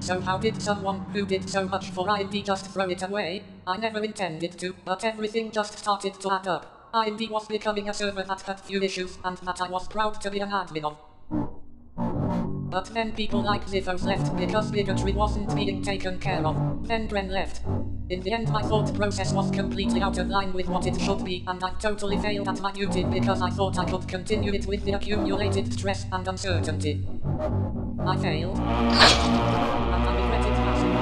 So how did someone who did so much for IND just throw it away? I never intended to, but everything just started to add up. IND was becoming a server that had few issues and that I was proud to be an admin of. But then people like Zithos left because bigotry wasn't being taken care of. Then Gren left. In the end my thought process was completely out of line with what it should be and I totally failed at my duty because I thought I could continue it with the accumulated stress and uncertainty. I failed. And I